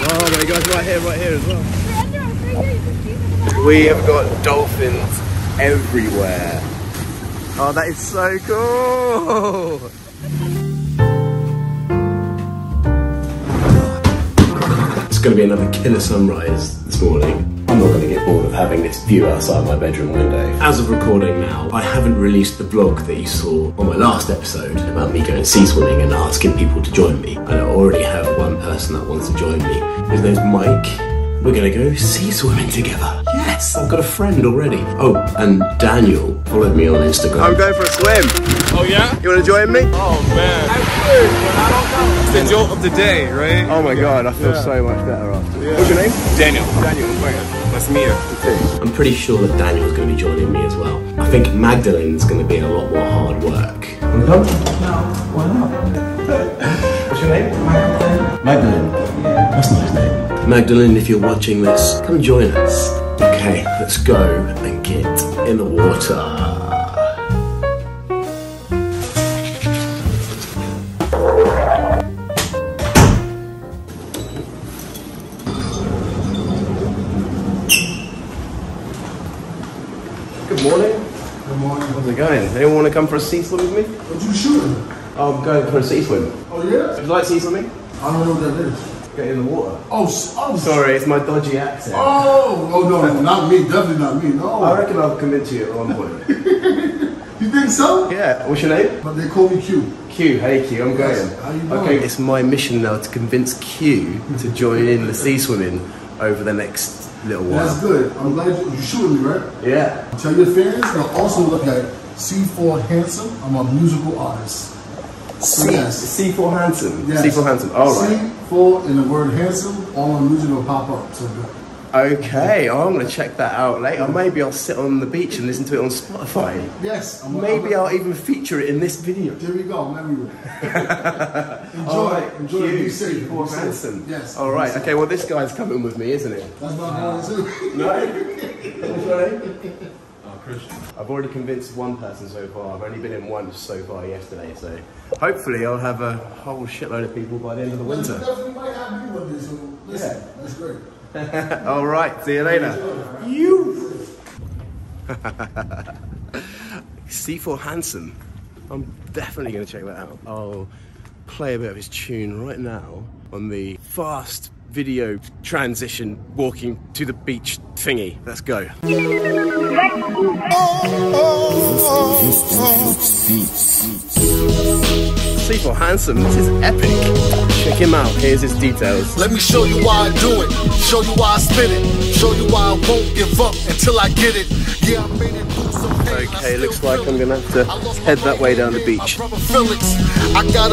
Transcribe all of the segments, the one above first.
Oh my gosh, right here, right here as well. We have got dolphins everywhere. Oh, that is so cool! It's going to be another killer sunrise this morning. I'm not going to get bored of having this view outside my bedroom window. As of recording now, I haven't released the vlog that you saw on my last episode about me going sea swimming and asking people to join me. And I already have one person that wants to join me. His name's Mike. We're gonna go sea swimming together. Yes, I've got a friend already. Oh, and Daniel followed me on Instagram. I'm going for a swim. Oh yeah? You wanna join me? Oh man. It's the jolt of the day, right? Oh my god, I feel Yeah. so much better after. Yeah. What's your name? Daniel. Daniel. Nice to meet you. I'm pretty sure that Daniel's going to be joining me as well. I think Magdalene's going to be a lot more hard work. Want to come? No, why not? What's your name? Magdalene. Magdalene? Yeah. That's a nice name. Magdalene, if you're watching this, come join us. Okay, let's go and get in the water. Good morning. Good morning. How's it going? Anyone want to come for a sea swim with me? What you shooting? I'm going for a sea swim. Oh yeah? Would you like sea swimming? I don't know what that is. Get in the water. Oh, oh, Sorry, it's my dodgy accent. Oh, oh no, no, not me. Definitely not me. No. I reckon I'll convince you at one point. You think so? yeah, what's your name? But they call me Q. Q, hey Q, I'm Yes, going. how you doing? Okay, it's my mission now to convince Q to join in the sea swimming over the next little while. That's good. I'm glad you, you shooting me, right? Yeah. Tell your fans to also look at C4 Handsome. I'm a musical artist. C- yes. C4 Handsome. Yes. C4 Handsome. All right. C4 in the word handsome, all on will pop up. So good. Okay, I'm going to check that out later. Maybe I'll sit on the beach and listen to it on Spotify. Yes. I'm Maybe I'm, I'll even feature it in this video. There we go. There we go. enjoy All it. Enjoy it. Be safe. Be C4 safe. Handsome. Yes. All right. Okay. Well, this guy's coming with me, isn't it? That's my boy too. No. Christian. I've already convinced one person so far. I've only been in once so far yesterday, so hopefully I'll have a whole shitload of people by the end of the winter. definitely might have me one day, so listen, Yeah. that's great. All right. See you later. You. C4 Handsome. I'm definitely going to check that out. I'll play a bit of his tune right now on the fast video transition walking to the beach thingy. Let's go. C4 Handsome, this is epic. Check him out, here's his details. Let me show you why I do it. Show you why I spin it. Show you why I won't give up until I get it. Yeah, I made it through some pain. Okay, looks like I'm gonna have to head that way down the beach.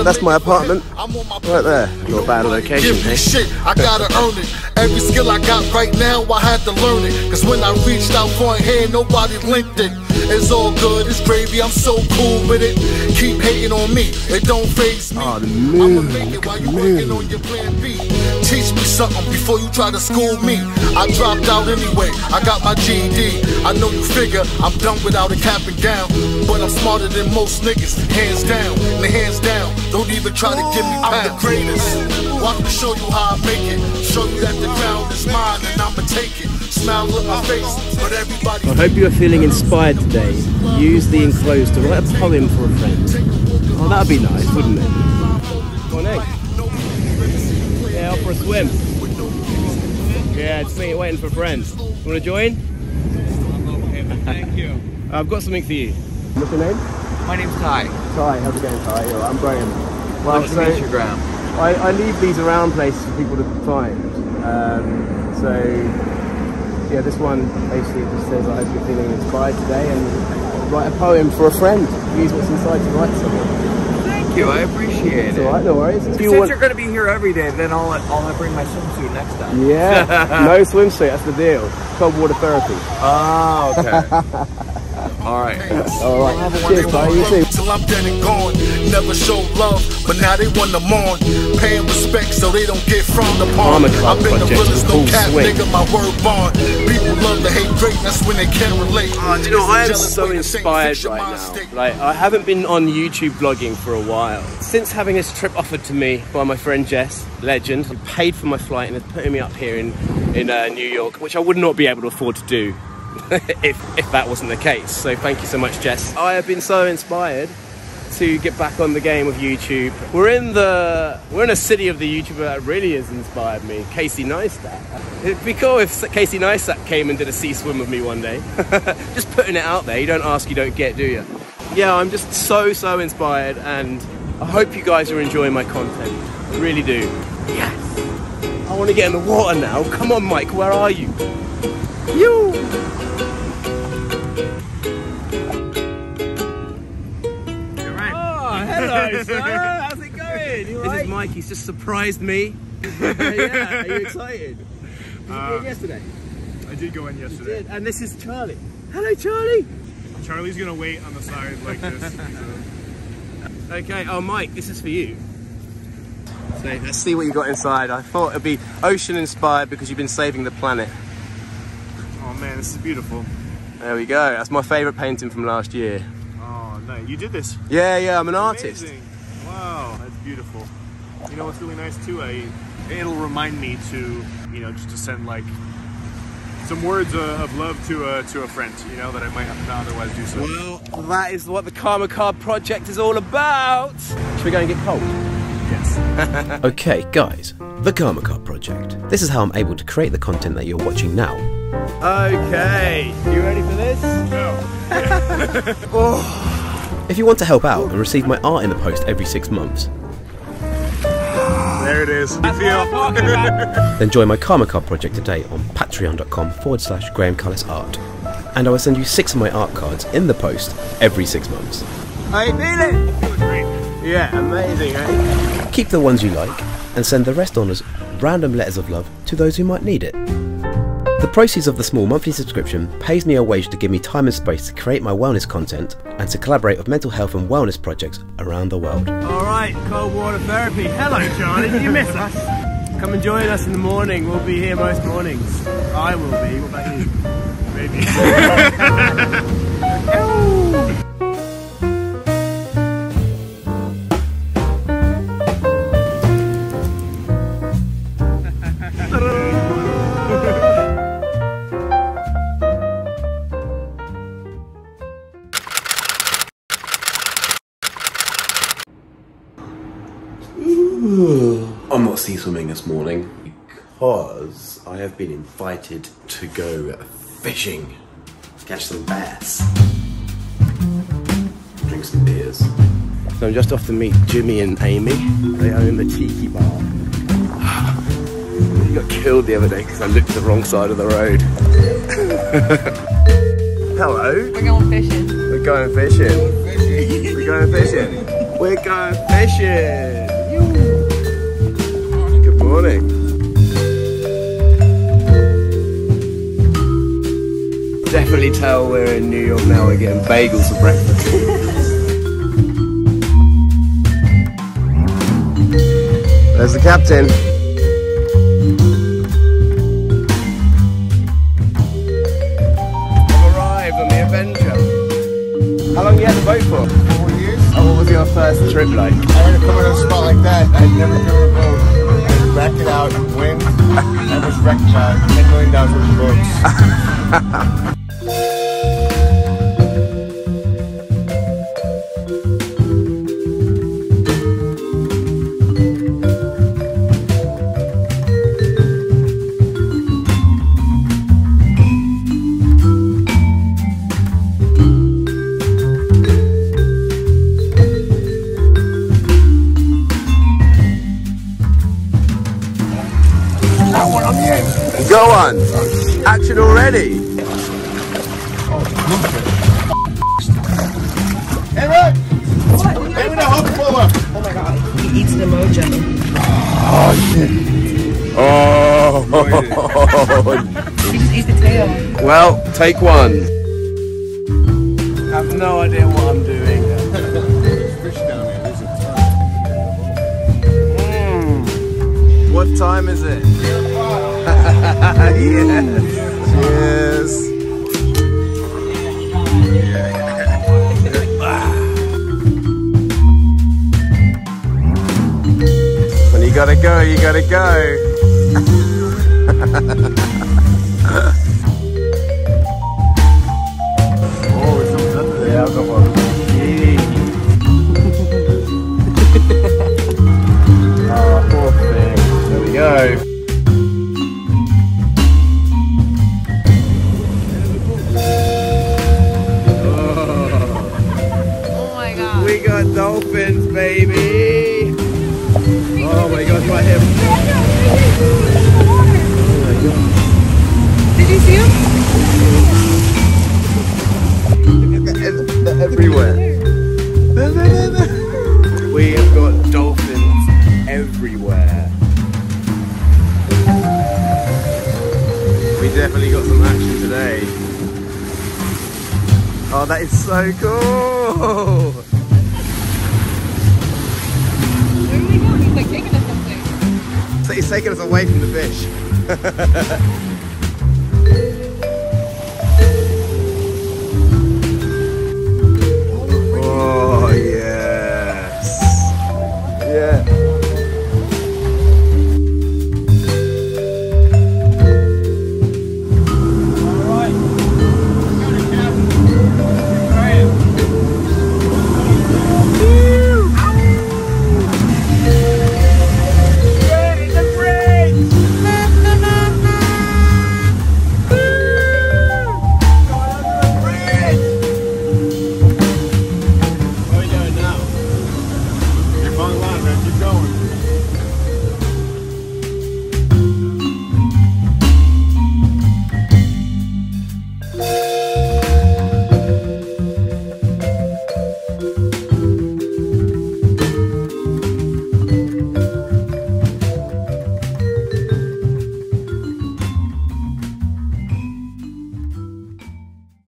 That's my apartment. I'm on my Right there. Not bad location, shit, I gotta earn it. Every skill I got right now, I had to learn it. Cause when I reached out for a hand, nobody linked it. It's all good, it's gravy, I'm so cool with it. Keep hating on me, it don't phase me. Oh, the I'ma make it while you working on your plan B. Teach me something before you try to school me. I dropped out anyway, I got my GED. I know you figure I'm done without a cap and gown. But I'm smarter than most niggas, hands down, and the hands down. Don't even try to give me pounds. I'm the greatest. Watch me show you how I make it. Show you that the ground is mine and I'ma take it. Smile on my face, but everybody. I hope you are feeling inspired today. Use the enclosed to write a poem for a friend. Oh, that'd be nice, wouldn't it? Come on, eh? Yeah, out for a swim. Yeah, just waiting, waiting for friends. Want to join? Thank you. I've got something for you. What's your name? My name's Ty. Ty, how's it going, Ty? All right, I'm Graham. Well, Nice to meet you, Graham. I, I leave these around places for people to find. Um, so, yeah, this one basically just says, I hope you're feeling inspired today and write a poem for a friend. Use what's inside to write something. Thank you. I appreciate It's it. all right, no worries. You Since want- you're going to be here every day, then I'll I'll bring my swimsuit next time. Yeah, no swimsuit, that's the deal. Cold water therapy. Oh, okay. All right. All right, cheers, wonderful You too. Till I'm dead and gone. Never show love, but now they want to mourn. Paying respect so they don't get frowned upon. Armor Club I've been the project realest, no full cap, swing. nigga, my word bond. People love love to hate Drake, that's when they can't relate. Oh, do you know, I am so way to say inspired right now. Like, I haven't been on YouTube vlogging for a while. Since having this trip offered to me by my friend Jess, legend, who paid for my flight and is putting me up here in, in uh, New York, which I would not be able to afford to do if, if that wasn't the case. So thank you so much, Jess. I have been so inspired to get back on the game of YouTube. We're in the we're in a city of the YouTuber that really has inspired me, Casey Neistat. It'd be cool if Casey Neistat came and did a sea swim with me one day. just putting it out there. You don't ask, you don't get, do you? Yeah, I'm just so so inspired, and I hope you guys are enjoying my content. I really do. Yes. I want to get in the water now. Come on, Mike. Where are you? You. Hello, sir. How's it going? You this is Mike. He's just surprised me. yeah, are you excited? Did you Uh, do it yesterday? I did go in You yesterday. did. And this is Charlie. Hello, Charlie. Charlie's gonna wait on the side like this. Okay. Oh, Mike, this is for you. So let's see what you got inside. I thought it'd be ocean inspired because you've been saving the planet. oh man, this is beautiful. There we go. That's my favourite painting from last year. Oh, nice. You did this. Yeah, yeah. I'm an artist. Amazing. Wow, that's beautiful. You know what's really nice too? I it'll remind me to you know just to send like some words uh, of love to a to a friend. You know that I might have not otherwise do so. Well, that is what the Karma Card project is all about. Should we go and get cold? Yes. Okay, guys, the Karma Card Project. This is how I'm able to create the content that you're watching now. Okay. You ready for this? If you want to help out and receive my art in the post every six months, There it is. Feel. then join my Karma Card project today on patreon.com forward slash Graham Cullis Art. And I will send you six of my art cards in the post every six months. How you feeling? Great. Yeah, amazing, eh? Keep the ones you like and send the rest on as random letters of love to those who might need it. The proceeds of the small monthly subscription pays me a wage to give me time and space to create my wellness content and to collaborate with mental health and wellness projects around the world. All right, cold water therapy. Hello, Charlie. Did you miss us? Come and join us in the morning. We'll be here most mornings. I will be. What about you? Maybe. not sea swimming this morning because I have been invited to go fishing, catch some bass, drink some beers. So I'm just off to meet Jimmy and Amy. They own the Tiki Bar. He got killed the other day because I looked the wrong side of the road. Hello. We're going fishing. We're going fishing. We're going fishing. We're going fishing. Good morning. Definitely tell we're in New York now. We're getting bagels for breakfast. There's the captain. I've arrived on the adventure. How long you had the boat for? Four years. Oh, what was your first trip like? I was wrecked about $10 million worth of boats. on. Action already. Hey, Red! Give me the hook puller! Oh my god. He eats the mojo. Oh, shit. Oh, oh. he just eats the tail. Well, take one. I have no idea what I'm doing. There's fish down there. There's a ton. Mm. What time is it? yes. Cheers. You gotta go, you gotta go. That is so cool! Where are we going? He's like taking us someplace. So he's taking us away from the fish.